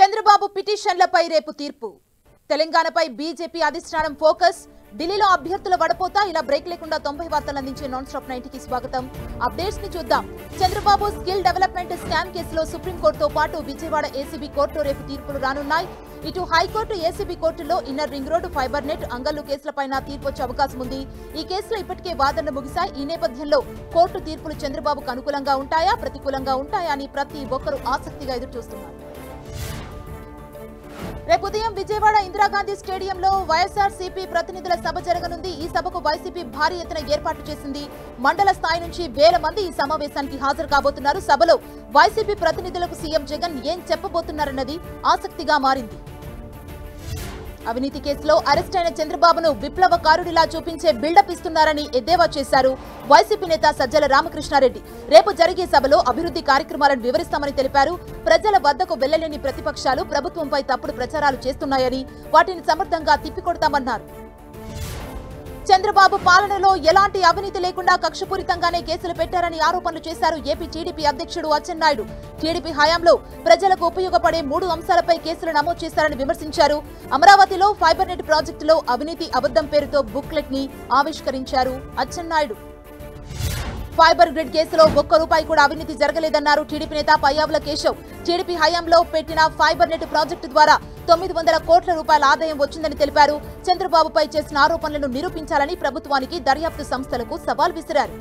చంద్రబాబు పిటిషన్లపై రేపు తీర్పు. తెలంగాణపై బీజేపీ అధిష్టానం ఫోకస్ ఢిల్లీలో అభ్యర్థుల వడపోత ఇలా బ్రేక్ లేకుండా తొంభై వార్తలు అందించే నాన్ స్టాప్ నైన్టీకి స్వాగతం. అప్డేట్స్ని చూద్దాం. చంద్రబాబు స్కిల్ డెవలప్మెంట్ స్కామ్ కేసులో సుప్రీంకోర్టుతో పాటు విజయవాడ ఏసీబీ కోర్టు రేపు తీర్పులు రానున్నాయి. ఇటు హైకోర్టు ఏసీబీ కోర్టులో inner ring road fibre net Angallu కేసులపైన తీర్పు వచ్చే అవకాశం ఉంది. ఈ కేసులో ఇప్పటికే వాదనలు ముగిశాయి. ఈ నేపథ్యంలో కోర్టు తీర్పులు చంద్రబాబుకు అనుకూలంగా ఉంటాయా ప్రతికూలంగా ఉంటాయా అని ప్రతి ఒక్కరూ ఆసక్తిగా ఎదురు చూస్తున్నారు రేపు ఉదయం విజయవాడ ఇందిరాగాంధీ స్టేడియంలో వైఎస్ఆర్ సిపి ప్రతినిధుల సభ జరగనుంది. ఈ సభకు వైసీపీ భారీ ఎత్తున ఏర్పాట్లు చేసింది. మండల స్థాయి నుంచి వేల మంది ఈ సమావేశానికి హాజరు కాబోతున్నారు. సభలో వైసీపీ ప్రతినిధులకు సీఎం జగన్ ఏం చెప్పబోతున్నారన్నది ఆసక్తిగా మారింది. అవినీతి కేసులో అరెస్ట్ అయిన చంద్రబాబును విప్లవకారుడిలా చూపించే బిల్డప్ ఇస్తున్నారని ఎద్దేవా చేశారు వైసీపీ నేత సజ్జల రామకృష్ణారెడ్డి. రేపు జరిగే సభలో అభివృద్ధి కార్యక్రమాలను వివరిస్తామని తెలిపారు. ప్రజల వద్దకు వెళ్ళలేని ప్రతిపక్షాలు ప్రభుత్వంపై తప్పుడు ప్రచారాలు చేస్తున్నాయని వాటిని సమర్థంగా తిప్పికొడతామన్నారు. చంద్రబాబు పాలనలో ఎలాంటి అవినీతి లేకుండా కక్షపూరితంగానే కేసులు పెట్టారని ఆరోపణలు చేశారు ఏపీ టీడీపీ అధ్యక్షుడు అచ్చెన్నాయుడు. టీడీపీ హయాంలో ప్రజలకు ఉపయోగపడే మూడు అంశాలపై కేసులు నమోదు చేశారని విమర్శించారు. అమరావతిలో ఫైబర్ నెట్ ప్రాజెక్టులో అవినీతి అబద్ధం పేరుతో బుక్లెట్ని ఆవిష్కరించారు అచ్చెన్నాయుడు. ఫైబర్ గ్రిడ్ కేసులో ఒక్క రూపాయి కూడా అవినీతి జరగలేదన్నారు టీడీపీ నేత పయ్యావుల కేశవ్. టీడీపీ హయాంలో పెట్టిన ఫైబర్ నెట్ ప్రాజెక్టు ద్వారా తొమ్మిది వందల కోట్ల రూపాయల ఆదాయం వచ్చిందని తెలిపారు. చంద్రబాబుపై చేసిన ఆరోపణలను నిరూపించాలని ప్రభుత్వానికి దర్యాప్తు సంస్థలకు సవాల్ విసిరారు.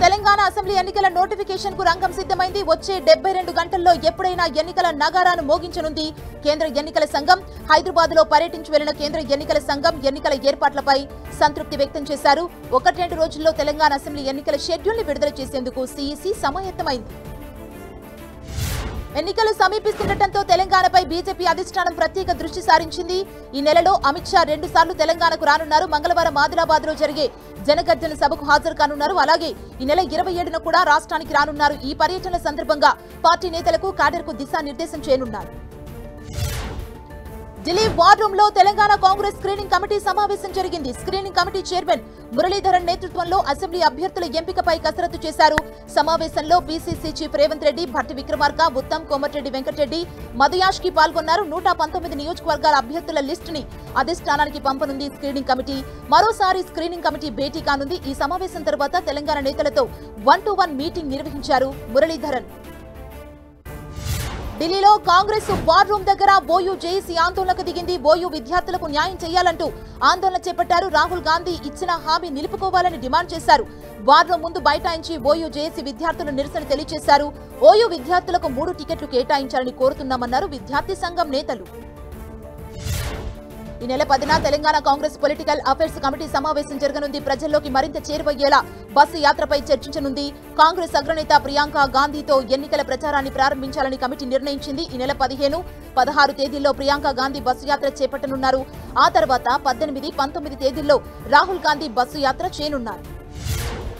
తెలంగాణ అసెంబ్లీ ఎన్నికల నోటిఫికేషన్కు రంగం సిద్ధమైంది. వచ్చే డెబ్బై రెండు గంటల్లో ఎప్పుడైనా ఎన్నికల నగారాను మోగించనుంది కేంద్ర ఎన్నికల సంఘం. హైదరాబాద్లో పర్యటించి వెళ్ళిన కేంద్ర ఎన్నికల సంఘం ఎన్నికల ఏర్పాట్లపై సంతృప్తి వ్యక్తం చేశారు. ఒకటి రెండు రోజుల్లో తెలంగాణ అసెంబ్లీ ఎన్నికల షెడ్యూల్ని విడుదల చేసేందుకు సీఈసీ సమాయత్తమైంది. ఎన్నికలు సమీపిస్తుండటంతో తెలంగాణపై బీజేపీ అధిష్టానం ప్రత్యేక దృష్టి సారించింది. ఈ నెలలో అమిత్ షా రెండుసార్లు తెలంగాణకు రానున్నారు. మంగళవారం ఆదిలాబాద్లో జరిగే జనగర్జన సభకు హాజరు కానున్నారు. అలాగే ఈ నెల ఇరవై ఏడున కూడా రాష్ట్రానికి రానున్నారు. ఈ పర్యటన సందర్భంగా పార్టీ నేతలకు కాడర్కు దిశానిర్దేశం చేయనున్నారు. ఢిల్లీ వార్ రూమ్లో తెలంగాణ కాంగ్రెస్ స్క్రీనింగ్ కమిటీ సమావేశం జరిగింది. స్క్రీనింగ్ కమిటీ చైర్మన్ మురళీధరన్ నేతృత్వంలో అసెంబ్లీ అభ్యర్థుల ఎంపికపై కసరత్తు చేశారు. సమావేశంలో పీసీసీ చీఫ్ రేవంత్ రెడ్డి భట్టి విక్రమార్క ఉత్తమ్ కోమటిరెడ్డి వెంకటరెడ్డి మదయాష్కి పాల్గొన్నారు. నూట పంతొమ్మిది నియోజకవర్గాల అభ్యర్థుల లిస్టు ని అధిష్టానానికి పంపనుంది స్క్రీనింగ్ కమిటీ. మరోసారి స్క్రీనింగ్ కమిటీ భేటీ కానుంది. ఈ సమావేశం తర్వాత తెలంగాణ నేతలతో వన్ టు వన్ మీటింగ్ నిర్వహించారు మురళీధరన్. ఢిల్లీలో కాంగ్రెస్ వార్ రూమ్ దగ్గర బోయూ జేఏసీ ఆందోళనకు దిగింది. బోయూ విద్యార్థులకు న్యాయం చేయాలంటూ ఆందోళన చేపట్టారు. రాహుల్ గాంధీ ఇచ్చిన హామీ నిలుపుకోవాలని డిమాండ్ చేశారు. వార్ రూమ్ ముందు బైఠాయించి బోయూ జేఏసీ విద్యార్థులు నిరసన తెలియజేశారు ఓయూ విద్యార్థులకు మూడు టికెట్లు కేటాయించాలని కోరుతున్నామన్నారు విద్యార్థి సంఘం నేతలు. ఈ నెల పదిన Telangana Congress political affairs committee సమావేశం జరగనుంది. ప్రజల్లోకి మరింత చేరువయ్యేలా బస్సు యాత్రపై చర్చించనుంది. కాంగ్రెస్ అగ్రనేత ప్రియాంక గాంధీతో ఎన్నికల ప్రచారాన్ని ప్రారంభించాలని కమిటీ నిర్ణయించింది. ఈ నెల పదిహేను పదహారు తేదీల్లో ప్రియాంక గాంధీ బస్సు యాత్ర చేపట్టనున్నారు. ఆ తర్వాత పద్దెనిమిది పంతొమ్మిది తేదీల్లో రాహుల్ గాంధీ బస్సు యాత్ర చేయనున్నారు.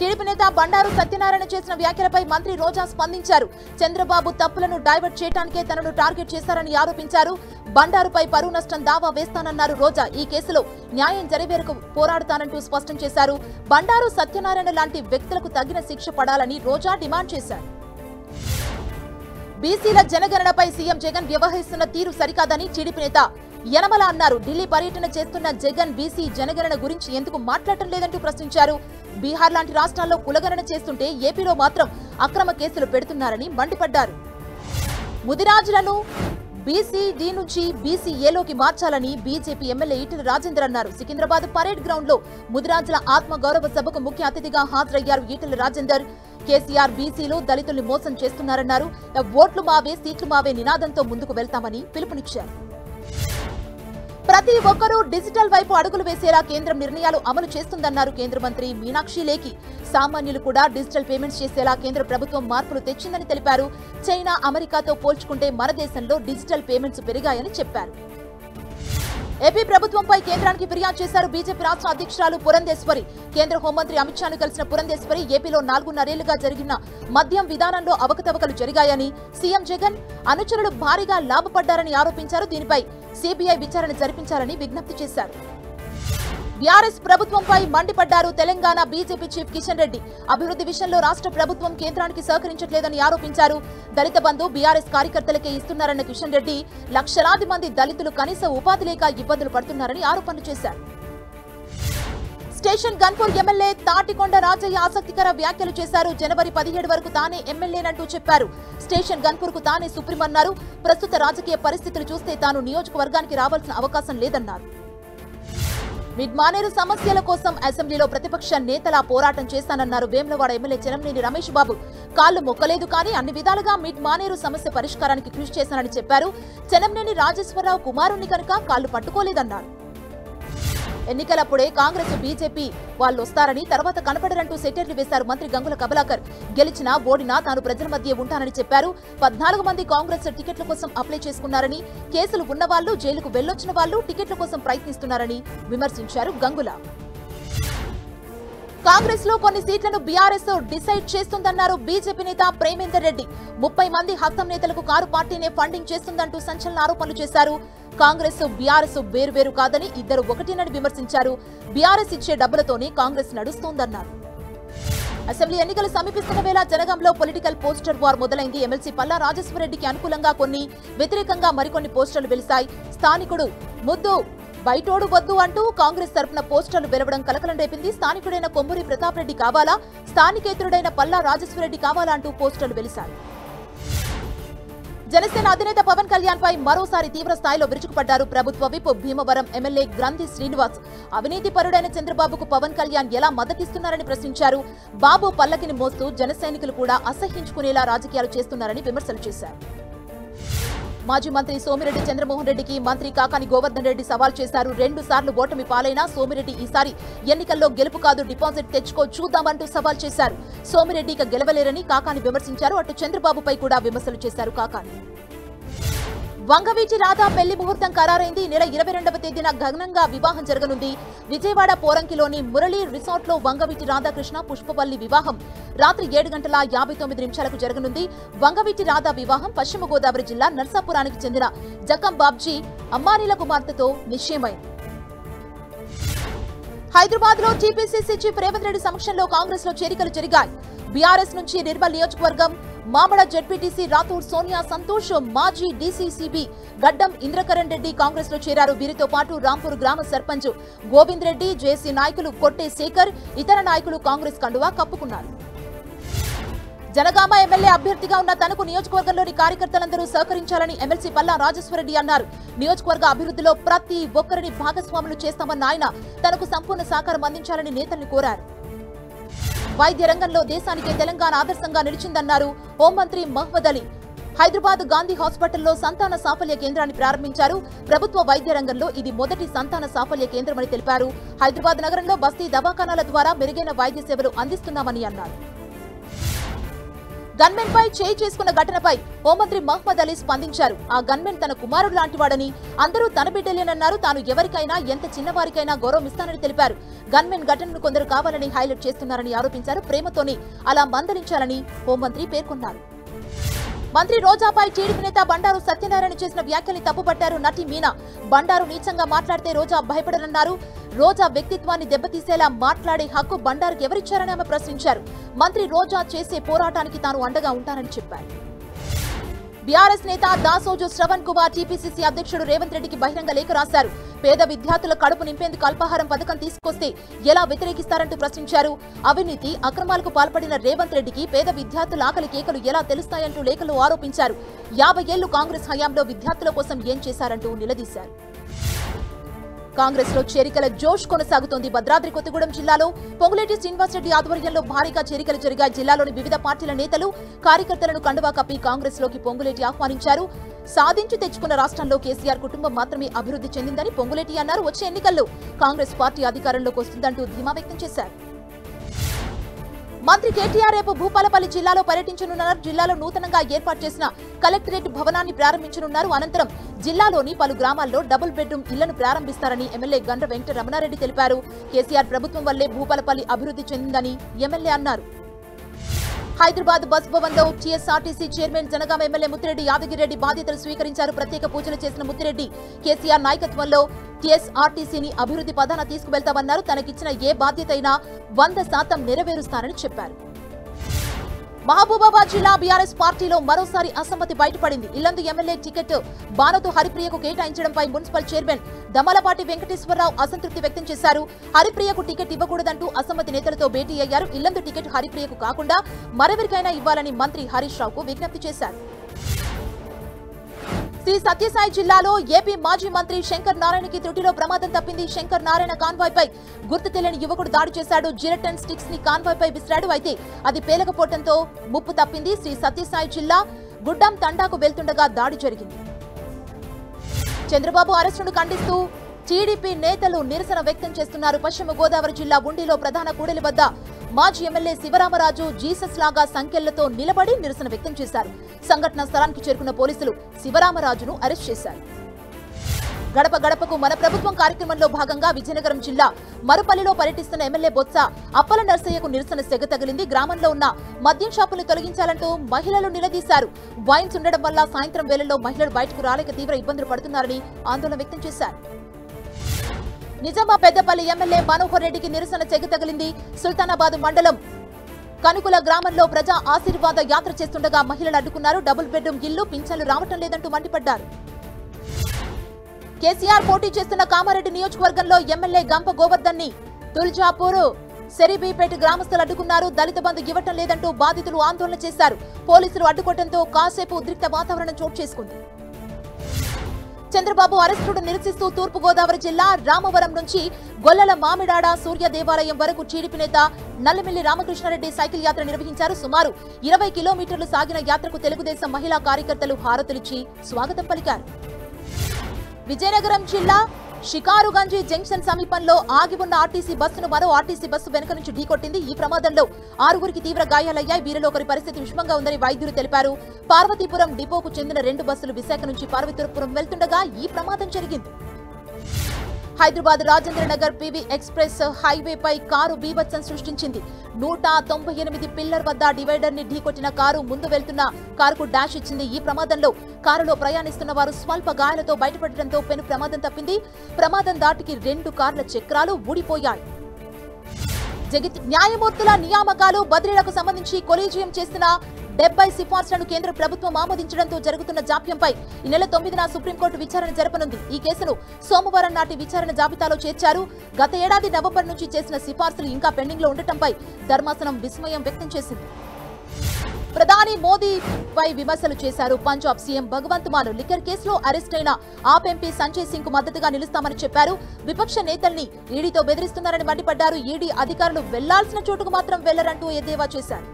టీడీపీ నేత బండారు సత్యనారాయణ చేసిన వ్యాఖ్యలపై మంత్రి రోజా స్పందించారు. చంద్రబాబు తప్పులను డైవర్ట్ చేయడానికే తనను టార్గెట్ చేశారని ఆరోపించారు. బండారుపై పరువు నష్టం దావా వేస్తానన్నారు రోజా. ఈ కేసులో న్యాయం జరివేరకు పోరాడుతానంటూ స్పష్టం చేశారు. బండారు సత్యనారాయణ లాంటి వ్యక్తులకు తగిన శిక్ష పడాలని రోజా డిమాండ్ చేశారు. బీసీల జనగణనపై సీఎం జగన్ వ్యవహరిస్తున్న తీరు సరికాదని టీడీపీ నేత యనమల అన్నారు. ఢిల్లీ పర్యటన చేస్తున్న జగన్ బీసీ జనగణన గురించి ఎందుకు మాట్లాడటం లేదంటూ ప్రశ్నించారు. బీహార్ లాంటి రాష్ట్రాల్లో కులగణన చేస్తుంటే ఏపీలో మాత్రం అక్రమ కేసులు పెడుతున్నారని మండిపడ్డారు. ముదిరాజులను బీసీ డి నుంచి బీసీఏలోకి మార్చాలని బీజేపీ ఎమ్మెల్యే ఈటెల రాజేందర్ అన్నారు. సికింద్రాబాద్ పరేడ్ గ్రౌండ్లో ముదిరాజుల ఆత్మ గౌరవ సభకు ముఖ్య అతిథిగా హాజరయ్యారు ఈటెల రాజేందర్. కేసీఆర్ బీసీలు దళితుల్ని మోసం చేస్తున్నారన్నారు. ఓట్లు మావే సీట్లు మావే నినాదంతో ముందుకు వెళ్తామని పిలుపునిచ్చారు. ప్రతి ఒక్కరూ డిజిటల్ వైపు అడుగులు వేసేలా కేంద్రం నిర్ణయాలు అమలు చేస్తుందన్నారు కేంద్ర మంత్రి మీనాక్షి లేఖి. సామాన్యులు కూడా డిజిటల్ పేమెంట్స్ చేసేలా కేంద్ర ప్రభుత్వం మార్పులు తెచ్చిందని తెలిపారు. చైనా అమెరికాతో పోల్చుకుంటే మన దేశంలో డిజిటల్ పేమెంట్స్ పెరిగాయని చెప్పారు. ఏపీ ప్రభుత్వంపై కేంద్రానికి ఫిర్యాదు చేశారు బీజేపీ రాష్ట్ర అధ్యక్షురాలు పురంధేశ్వరి. కేంద్ర హోంమంత్రి అమిత్ షాను కలిసిన పురంధేశ్వరి ఏపీలో నాలుగున్నరేళ్ళుగా జరిగిన మద్యం విధానంలో అవకతవకలు జరిగాయని సీఎం జగన్ అనుచరులు భారీగా లాభపడ్డారని ఆరోపించారు. దీనిపై సీబీఐ విచారణ జరిపించాలని విజ్ఞప్తి చేశారు. బీఆర్ఎస్ ప్రభుత్వంపై మండిపడ్డారు తెలంగాణ బీజేపీ చీఫ్ కిషన్ రెడ్డి. అభివృద్ధి విషయంలో రాష్ట్ర ప్రభుత్వం కేంద్రానికి సహకరించట్లేదని ఆరోపించారు. దళిత బంధు బీఆర్ఎస్ కార్యకర్తలకే ఇస్తున్నారన్న కిషన్ రెడ్డి లక్షలాది మంది దళితులు కనీస ఉపాధి లేక ఇబ్బందులు పడుతున్నారని ఆరోపణలు చేశారు. స్టేషన్ గన్పూర్ ఎమ్మెల్యే తాటికొండ రాజయ్య ఆసక్తికర వ్యాఖ్యలు చేశారు. జనవరి పదిహేడు వరకు తానే ఎమ్మెల్యేనంటూ చెప్పారు. స్టేషన్ గన్పూర్కు తానే సుప్రీం అన్నారు. ప్రస్తుత రాజకీయ పరిస్థితులు చూస్తే తాను నియోజకవర్గానికి రావాల్సిన అవకాశం లేదన్నారు. మిడ్ మానేరు సమస్యల కోసం అసెంబ్లీలో ప్రతిపక్ష నేతలా పోరాటం చేస్తానన్నారు వేములవాడ ఎమ్మెల్యే చెరంనేని రమేష్ బాబు. కాళ్ళు మొక్కలేదు కానీ అన్ని విధాలుగా మిడ్ మానేరు సమస్య పరిష్కారానికి కృషి చేశానని చెప్పారు. చెనంనేని రాజేశ్వరరావు కుమారుణ్ణి కనుక కాళ్ళు పట్టుకోలేదన్నారు. ఎన్నికలప్పుడే కాంగ్రెస్ బీజేపీ వాళ్ళు వస్తారని తర్వాత కనపడరంటూ సెటర్లు వేశారు మంత్రి గంగుల కమలాకర్. గెలిచినా ఓడినా తాను ప్రజల మధ్య ఉంటానని చెప్పారు. పద్నాలుగు మంది కాంగ్రెస్ టికెట్ల కోసం అప్లై చేసుకున్నారని కేసులు ఉన్నవాళ్ళు జైలుకు వెళ్ళొచ్చిన వాళ్ళు టికెట్ల కోసం ప్రయత్నిస్తున్నారని విమర్శించారు గంగుల. కాంగ్రెస్లో కొన్ని సీట్లను బీఆర్ఎస్ డిసైడ్ చేస్తుందన్నారు బీజేపీ నేత ప్రేమేందర్ రెడ్డి. ముప్పై మంది హస్తం నేతలకు కారు పార్టీనే ఫండింగ్ చేస్తుందంటూ సంచలన ఆరోపణలు చేశారు. కాంగ్రెస్ బీఆర్ఎస్ వేరువేరు కాదని ఇద్దరు ఒకటేనని విమర్శించారు. బీఆర్ఎస్ ఇచ్చే డబ్బులతోనే కాంగ్రెస్ నడుస్తోందన్నారు. అసెంబ్లీ ఎన్నికలు సమీపిస్తున్న వేళ జనగంలో పొలిటికల్ పోస్టర్ వార్ మొదలైంది. ఎమ్మెల్సీ పల్లా రాజేశ్వరరెడ్డికి అనుకూలంగా కొన్ని వ్యతిరేకంగా మరికొన్ని పోస్టర్లు వెలిశాయి. స్థానికుడు ముద్దు బయటోడు వద్దు అంటూ కాంగ్రెస్ తరపున పోస్టర్లు వెలవడం కలకలం రేపింది. స్థానికుడైన కొమ్మూరి ప్రతాప్ రెడ్డి కావాలా? స్థానికేతరుడైన పల్లా రాజేశ్వరరెడ్డి కావాలా అంటూ పోస్టర్లు వెలిశాయి. జనసేన అధినేత పవన్ కళ్యాణ్ పై మరోసారి తీవ్ర స్థాయిలో విరుచుకుపడ్డారు ప్రభుత్వ విప్ భీమవరం ఎమ్మెల్యే గ్రంథి శ్రీనివాస్. అవినీతి పరుడైన చంద్రబాబుకు పవన్ కళ్యాణ్ ఎలా మద్దతిస్తున్నారని ప్రశ్నించారు. బాబు పల్లకిని మోస్తూ జనసైనికులు కూడా అసహ్యించుకునేలా రాజకీయాలు చేస్తున్నారని విమర్శలు చేశారు. మాజీ మంత్రి సోమిరెడ్డి చంద్రమోహన్ రెడ్డికి మంత్రి కాకాని గోవర్ధన్ రెడ్డి సవాల్ చేశారు. రెండు సార్లు ఓటమి పాలైన సోమిరెడ్డి ఈసారి ఎన్నికల్లో గెలుపు కాదు డిపాజిట్ తెచ్చుకో చూద్దామంటూ సవాల్ చేశారు. సోమిరెడ్డి ఇక గెలవలేరని కాకాని విమర్శించారు. అటు చంద్రబాబుపై కూడా విమర్శలు చేశారు కాకాని. వంగవీటి రాధా పెళ్ళి ముహూర్తం ఖరారైంది. నెల ఇరవై రెండవ తేదీన ఘనంగా వివాహం జరగనుంది. విజయవాడ పోరంకిలోని మురళి రిసార్ట్లో వంగవీటి రాధాకృష్ణ పుష్పపల్లి వివాహం రాత్రి ఏడు గంటల యాభై తొమ్మిది నిమిషాలకు జరగనుంది. వంగవీటి రాధా వివాహం పశ్చిమ గోదావరి జిల్లా నర్సాపురానికి చెందిన జకం బాబ్జీ అమ్మానీల కుమార్తెతో నిశ్చయమైంది. హైదరాబాద్లో టీపీసీసీ చీఫ్ రేవంత్ రెడ్డి సమక్షంలో కాంగ్రెస్లో చేరికలు జరిగాయి. బీఆర్ఎస్ నుంచి నిర్మల్ నియోజకవర్గం మామడ జడ్పీటీసీ రాథూర్ సోనియా సంతోష్ మాజీ డీసీసీబీ గడ్డం ఇంద్రకరణ్ రెడ్డి కాంగ్రెస్లో చేరారు. వీరితో పాటు రాంపూర్ గ్రామ సర్పంచ్ గోవింద్ రెడ్డి జేసీ నాయకులు కొట్టే శేఖర్ ఇతర నాయకులు కాంగ్రెస్ కండువా కప్పుకున్నారు. జనగామ ఎమ్మెల్యే అభ్యర్థిగా ఉన్న తనకు నియోజకవర్గంలోని కార్యకర్తలందరూ సహకరించాలని ఎమ్మెల్సీ పల్లా రాజేశ్వరరెడ్డి అన్నారు. నియోజకవర్గ అభివృద్ధిలో ప్రతి ఒక్కరిని భాగస్వాములు చేస్తామన్న ఆయన తనకు సంపూర్ణ సహకారం అందించాలని నేతల్ని కోరారు. వైద్య రంగంలో దేశానికే తెలంగాణ ఆదర్శంగా నిలిచిందన్నారు హోంమంత్రి మహ్మద్ అలీ. హైదరాబాద్ గాంధీ హాస్పిటల్లో సంతాన సాఫల్య కేంద్రాన్ని ప్రారంభించారు. ప్రభుత్వ వైద్య రంగంలో ఇది మొదటి సంతాన సాఫల్య కేంద్రమని తెలిపారు. హైదరాబాద్ నగరంలో బస్తీ దవాఖానాల ద్వారా మెరుగైన వైద్య సేవలు అందిస్తున్నామని అన్నారు. గన్మెన్ పై చేయి చేసుకున్న ఘటనపై హోంమంత్రి మహ్మద్ అలీ స్పందించారు. ఆ గన్మెన్ తన కుమారుడు లాంటివాడని అందరూ తన బిడ్డలేనన్నారు. తాను ఎవరికైనా ఎంత చిన్నవారికైనా గౌరవం ఇస్తానని తెలిపారు. గన్మెన్ ఘటనను కొందరు కావాలని హైలైట్ చేస్తున్నారని ఆరోపించారు. ప్రేమతోనే అలా మందలించాలని హోంమంత్రి పేర్కొన్నారు. మంత్రి రోజాపై టీడీపీ నేత బండారు సత్యనారాయణ చేసిన వ్యాఖ్యల్ని తప్పుపట్టారు నటి మీనా. బండారు నీచంగా మాట్లాడితే రోజా భయపడనన్నారు. రోజా వ్యక్తిత్వాన్ని దెబ్బతీసేలా మాట్లాడే హక్కు బండారుకు ఎవరిచ్చారని ఆమె ప్రశ్నించారు. మంత్రి రోజా చేసే పోరాటానికి తాను అండగా ఉంటానని చెప్పారు. బీఆర్ఎస్ నేత దాసోజు శ్రవణ్ కుమార్ టీపీసీసీ అధ్యక్షుడు రేవంత్ రెడ్డికి బహిరంగ లేఖ రాశారు. పేద విద్యార్థుల కడుపు నింపేందుకు అల్పాహారం పథకం తీసుకొస్తే ఎలా వ్యతిరేకిస్తారంటూ ప్రశ్నించారు. అవినీతి అక్రమాలకు పాల్పడిన రేవంత్ రెడ్డికి పేద విద్యార్థుల ఆకలి కేకలు ఎలా తెలుస్తాయంటూ లేఖలో ఆరోపించారు. యాభై ఏళ్ళు కాంగ్రెస్ హయాంలో విద్యార్థుల కోసం ఏం చేశారంటూ నిలదీశారు. కాంగ్రెస్లో చేరికల జోష్ కొనసాగుతోంది. భద్రాద్రి కొత్తగూడెం జిల్లాలో పొంగులేటి శ్రీనివాసరెడ్డి ఆధ్వర్యంలో భారీగా చేరికలు జరిగాయి. జిల్లాలోని వివిధ పార్టీల నేతలు కార్యకర్తలను కండువా కప్పి కాంగ్రెస్లోకి పొంగులేటి ఆహ్వానించారు. సాధించి తెచ్చుకున్న రాష్ట్రంలో కేసీఆర్ కుటుంబం మాత్రమే అభివృద్ధి చెందిందని పొంగులేటి అన్నారు. వచ్చే ఎన్నికల్లో కాంగ్రెస్ పార్టీ అధికారంలోకి వస్తుందంటూ ధీమా వ్యక్తం చేశారు. మంత్రి కేటీఆర్ రేపు భూపాలపల్లి జిల్లాలో పర్యటించనున్నారు. జిల్లాలో నూతనంగా ఏర్పాటు చేసిన కలెక్టరేట్ భవనాన్ని ప్రారంభించనున్నారు. అనంతరం జిల్లాలోని పలు గ్రామాల్లో డబుల్ బెడ్రూమ్ ఇళ్ళను ప్రారంభిస్తారని ఎమ్మెల్యే గండ్ర వెంకట రమణారెడ్డి తెలిపారు. కేసీఆర్ ప్రభుత్వం వల్లే భూపాలపల్లి అభివృద్ధి చెందిందని ఎమ్మెల్యే అన్నారు. హైదరాబాద్ బస్ భవన్లో TSRTC chairman Janagama MLA Muthireddy Yadagiri Reddy బాధ్యతలు స్వీకరించారు. ప్రత్యేక పూజలు చేసిన ముత్తిరెడ్డి కేసీఆర్ నాయకత్వంలో టీఎస్ఆర్టీసీని అభివృద్ధి పదాన తీసుకువెళ్తామన్నారు. తనకిచ్చిన ఏ బాధ్యత అయినా వంద శాతం నెరవేరుస్తానని చెప్పారు. మహబూబాబాద్ జిల్లా బీఆర్ఎస్ పార్టీలో మరోసారి అసమ్మతి బయటపడింది. ఇల్లందు ఎమ్మెల్యే టికెట్ బానతు హరిప్రియకు కేటాయించడంపై మున్సిపల్ చైర్మన్ దమలపాటి వెంకటేశ్వరరావు అసంతృప్తి వ్యక్తం చేశారు. హరిప్రియకు టికెట్ ఇవ్వకూడదంటూ అసమ్మతి నేతలతో భేటీ అయ్యారు. ఇల్లందు టికెట్ హరిప్రియకు కాకుండా మరెవరికైనా ఇవ్వాలని మంత్రి హరీష్ రావుకు విజ్ఞప్తి చేశారు. శ్రీ సత్యసాయి జిల్లాలో ఏపీ మాజీ మంత్రి శంకర్ నారాయణకి త్రుటిలో ప్రమాదం తప్పింది. శంకర్ నారాయణ కాన్వాయ్ పై గుర్తు తెలియని యువకుడు దాడి చేశాడు. జిరటన్ స్టిక్స్ని కాన్వాయ్ పై విసిరాడు. అయితే అది పేలకపోవడంతో ముప్పు తప్పింది శ్రీ సత్యసాయి జిల్లా గుడ్డం తండాకు వెళ్తుండగా దాడి జరిగింది. చంద్రబాబు అరెస్టును ఖండిస్తూ టీడీపీ నేతలు నిరసన వ్యక్తం చేస్తున్నారు. పశ్చిమ గోదావరి జిల్లా ఉండిలో ప్రధాన కూడలి వద్ద మాజీ ఎమ్మెల్యే శివరామరాజు జీసస్ లాగా సంఖ్యలతో నిలబడి నిరసన వ్యక్తం చేశారు. సంఘటన స్థలానికి చేరుకున్న పోలీసులు శివరామరాజును అరెస్ట్ చేశారు. గడప గడపకు మన ప్రభుత్వం కార్యక్రమంలో భాగంగా విజయనగరం జిల్లా మరుపల్లిలో పర్యటిస్తున్న ఎమ్మెల్యే బొత్స అప్పల నర్సయ్యకు నిరసన సెగ తగిలింది. గ్రామంలో ఉన్న మద్యం షాపులు తొలగించాలంటూ మహిళలు నిలదీశారు. వైన్స్ ఉండడం వల్ల సాయంత్రం వేళల్లో మహిళలు బయటకు రాలేక తీవ్ర ఇబ్బందులు పడుతున్నారని ఆందోళన వ్యక్తం చేశారు. నిజామా పెద్దపల్లి ఎమ్మెల్యే మనోహర్ రెడ్డికి నిరసన చెగ తగిలింది సుల్తానాబాద్ మండలం కనుకుల గ్రామంలో ప్రజా ఆశీర్వాద యాత్ర చేస్తుండగా మహిళలు అడ్డుకున్నారు. డబుల్ బెడ్రూమ్ ఇల్లు పింఛన్లు రావటం లేదంటూ మండిపడ్డారు. కేసీఆర్ పోటీ చేస్తున్న కామారెడ్డి నియోజకవర్గంలో ఎమ్మెల్యే గంప గోవర్ధన్ని తుల్జాపూర్ సెరిబీపేట గ్రామస్తులు అడ్డుకున్నారు. దళిత బంధు ఇవ్వటం లేదంటూ బాధితులు ఆందోళన చేశారు. పోలీసులు అడ్డుకోవడంతో కాసేపు ఉద్రిక్త వాతావరణం చోటు చేసుకుంది. చంద్రబాబు అరెస్టును నిరసిస్తూ తూర్పుగోదావరి జిల్లా రామవరం నుంచి గొల్లల మామిడాడ సూర్య దేవాలయం వరకు టీడీపీ నేత నల్లమిల్లి రామకృష్ణారెడ్డి సైకిల్ యాత్ర నిర్వహించారు. సుమారు ఇరవై కిలోమీటర్లు సాగిన యాత్రకు తెలుగుదేశం మహిళా కార్యకర్తలు హారతులిచ్చి స్వాగతం పలికారు. విజయనగరం జిల్లా షికారుగంజి జంక్షన్ సమీపంలో ఆగి ఉన్న ఆర్టీసీ బస్సును మరో ఆర్టీసీ బస్సు వెనుక నుంచి ఢీకొట్టింది. ఈ ప్రమాదంలో ఆరుగురికి తీవ్ర గాయాలయ్యాయి. వీరిలో ఒకరి పరిస్థితి విషమంగా ఉందని వైద్యులు తెలిపారు. పార్వతీపురం డిపోకు చెందిన రెండు బస్సులు విశాఖ నుంచి పార్వతీపురం వెళ్తుండగా ఈ ప్రమాదం జరిగింది. హైదరాబాద్ రాజేంద్ర నగర్ పివి ఎక్స్ప్రెస్ హైవేపై కారు బీభత్సం సృష్టించింది. నూట తొంభై ఎనిమిది పిల్లర్ వద్ద డివైడర్ని ఢీకొట్టిన కారు ముందు వెళ్తున్న కారుకు డాష్ ఇచ్చింది. ఈ ప్రమాదంలో కారులో ప్రయాణిస్తున్న వారు స్వల్ప గాయాలతో బయటపడటంతో పెను ప్రమాదం తప్పింది. ప్రమాదం దాటికి రెండు కార్ల చక్రాలు ఊడిపోయాయి. జగిత్ న్యాయమూర్తుల నియామకాలు బదిలీలకు సంబంధించి కొలీజియం చేసిన డెబ్బై సిఫార్సులను కేంద్ర ప్రభుత్వం ఆమోదించడంతో జరుగుతున్న జాప్యంపై ఈ నెల తొమ్మిదిన సుప్రీంకోర్టు విచారణ జరపనుంది. ఈ కేసును సోమవారం నాటి విచారణ జాబితాలో చేర్చారు. గత ఏడాది నవంబర్ నుంచి చేసిన సిఫార్సులు ఇంకా పెండింగ్లో ఉండటంపై ధర్మాసనం విస్మయం వ్యక్తం చేసింది. ప్రధాని మోదీపై విమర్శలు చేశారు. పంజాబ్ సీఎం భగవంత్ మాన్ లిక్కర్ కేసులో అరెస్ట్ అయిన ఆప్ ఎంపీ సంజయ్ సింగ్కు మద్దతుగా నిలుస్తామని చెప్పారు. విపక్ష నేతల్ని ఈడీతో బెదిరిస్తున్నారని మండిపడ్డారు. ఈడీ అధికారులు వెళ్ళాల్సిన చోటుకు మాత్రం వెళ్ళరంటూ ఎద్దేవా చేశారు.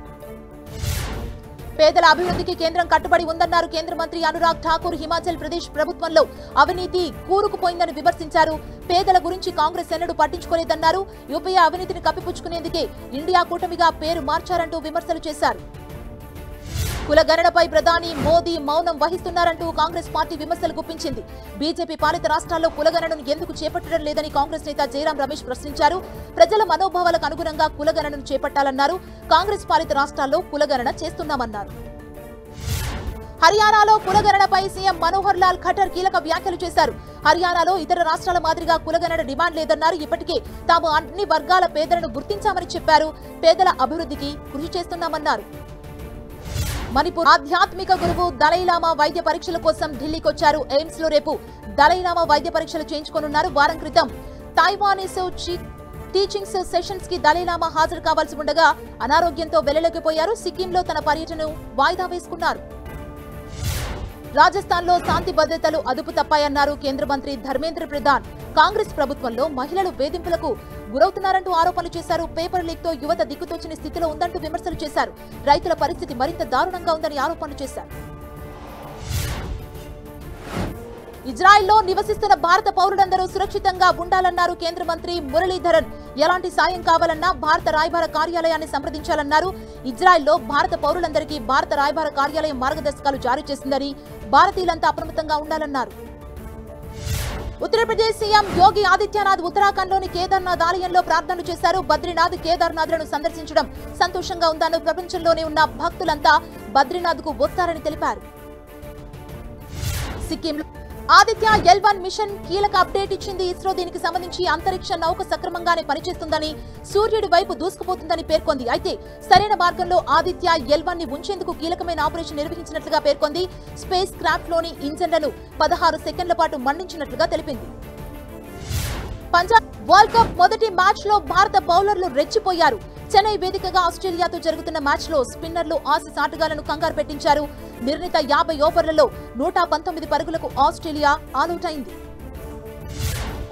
పేదల అభివృద్ధికి కేంద్రం కట్టుబడి ఉందన్నారు కేంద్ర మంత్రి అనురాగ్ ఠాకూర్. హిమాచల్ ప్రదేశ్ ప్రభుత్వంలో అవినీతి కూరుకుపోయిందని విమర్శించారు. పేదల గురించి కాంగ్రెస్ ఎన్నడూ పట్టించుకోలేదన్నారు. యూపీఏ అవినీతిని కప్పిపుచ్చుకునేందుకే ఇండియా కూటమిగా పేరు మార్చారంటూ విమర్శలు చేశారు. కులగణనపై ప్రధాని మోదీ మౌనం వహిస్తున్నారంటూ కాంగ్రెస్ పార్టీ విమర్శలు గుప్పించింది. బీజేపీ పాలిత రాష్ట్రాల్లో కులగణనను ఎందుకు చేపట్టడం లేదని కాంగ్రెస్ నేత జయరాం రమేష్ ప్రశ్నించారు. ప్రజల మనోభావాలకు అనుగుణంగా కులగణనను చేపట్టాలన్నారు. కాంగ్రెస్ పాలిత రాష్ట్రాల్లో కులగణన చేస్తున్నామన్నారు. హర్యానాలో కులగణనపై సీఎం మనోహర్ లాల్ ఖట్టర్ కీలక వ్యాఖ్యలు చేశారు. హర్యానాలో ఇతర రాష్ట్రాల మాదిరిగా కులగణన డిమాండ్ లేదన్నారు. ఇప్పటికే తాము అన్ని వర్గాల పేదలను గుర్తించామని చెప్పారు. పేదల అభివృద్ధికి కృషి చేస్తున్నామన్నారు. మణిపూర్ ఆధ్యాత్మిక గురువు దలైలామా వైద్య పరీక్షల కోసం ఢిల్లీకొచ్చారు. ఎయిమ్స్లో రేపు దలైలామా వైద్య పరీక్షలు చేయించుకోనున్నారు. వారం క్రితం తైవానీస్ టీచింగ్స్ సెషన్స్కి దలైలామా హాజరు కావాల్సి ఉండగా అనారోగ్యంతో వెళ్ళలేకపోయారు సిక్కింలో తన పర్యటనను వాయిదా వేసుకున్నారు. రాజస్థాన్లో శాంతి భద్రతలు అదుపు తప్పాయన్నారు కేంద్ర మంత్రి ధర్మేంద్ర ప్రధాన్. కాంగ్రెస్ ప్రభుత్వంలో మహిళలు వేధింపులకు గురవుతున్నారంటూ ఆరోపణలు చేశారు. పేపర్ లీక్తో యువత దిక్కుతోచిన స్థితిలో ఉందంటూ విమర్శలు చేశారు. రైతుల పరిస్థితి మరింత దారుణంగా ఉందని ఆరోపణలు చేశారు. ఇజ్రాయెల్లో నివసిస్తున్న భారత పౌరులందరూ సురక్షితంగా ఉండాలన్నారు కేంద్ర మంత్రి మురళీధరన్. ఎలాంటి సాయం కావాలన్నా భారత రాయబార కార్యాలయాన్ని సంప్రదించాలన్నారు. ఇజ్రాయెల్లో భారత పౌరులందరికీ భారత రాయబార కార్యాలయం మార్గదర్శకాలు జారీ చేసిందని భారతీయులంతా అప్రమత్తంగా ఉండాలన్నారు. ఉత్తరప్రదేశ్ సీఎం యోగి ఆదిత్యనాథ్ ఉత్తరాఖండ్లోని కేదార్నాథ్ ఆలయంలో ప్రార్థనలు చేశారు. బద్రీనాథ్ కేదార్నాథ్లను సందర్శించడం సంతోషంగా ఉందన్న ప్రపంచంలోనే ఉన్న భక్తులంతా బద్రీనాథ్కు వస్తారని తెలిపారు. సిక్కింలో ఆదిత్య ఎల్ వన్ మిషన్ కీలక అప్డేట్ ఇచ్చింది. ఇస్రో దీనికి సంబంధించి అంతరిక్ష నౌక సక్రమంగానే పనిచేస్తుందని సూర్యుడి వైపు దూసుకుపోతుందని పేర్కొంది. అయితే సరైన మార్గంలో ఆదిత్య ఎల్ వన్ని ఉంచేందుకు కీలకమైన ఆపరేషన్ నిర్వహించినట్లుగా పేర్కొంది. స్పేస్ క్రాఫ్ట్లోని ఇంజన్లను పదహారు సెకండ్ల పాటు మండించినట్లుగా తెలిపింది. పంజాబ్ వరల్డ్ కప్ మొదటి మ్యాచ్లో భారత బౌలర్లు రెచ్చిపోయారు. చెన్నై వేదికగా ఆస్ట్రేలియాతో జరుగుతున్న మ్యాచ్లో స్పిన్నర్లు ఆసీస్ ఆటగాళ్ళను కంగారు పెట్టించారు. నిర్ణీత యాభై ఓవర్లలో నూట పంతొమ్మిది పరుగులకు ఆస్ట్రేలియా ఆలౌటైంది.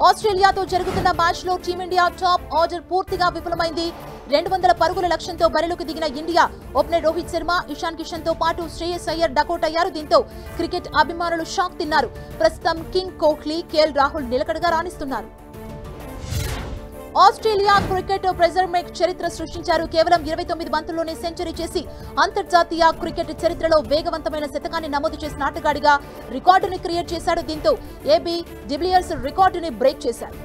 ఆస్ట్రేలియాతో జరుగుతున్న మ్యాచ్లో టీమిండియా టాప్ ఆర్డర్ పూర్తిగా విఫలమైంది. రెండు వందల పరుగుల లక్ష్యంతో బరిలోకి దిగిన ఇండియా ఓపెనర్ రోహిత్ శర్మ ఇషాన్ కిషన్తో పాటు శ్రేయస్ అయ్యర్ డకౌట్ అయ్యారు. దీంతో క్రికెట్ అభిమానులు షాక్ తిన్నారు. ప్రస్తుతం కింగ్ కోహ్లీ కేఎల్ రాహుల్ నిలకడగా రాణిస్తున్నారు. ఆస్ట్రేలియా క్రికెట్ ప్రెజర్ మేక్ చరిత్ర సృష్టించారు. కేవలం ఇరవై తొమ్మిది బంతుల్లోనే సెంచరీ చేసి అంతర్జాతీయ క్రికెట్ చరిత్రలో వేగవంతమైన శతకాన్ని నమోదు చేసిన ఆటగాడిగా రికార్డుని క్రియేట్ చేశాడు. దీంతో ఏబీ డిబ్లియర్స్ రికార్డుని బ్రేక్ చేశారు.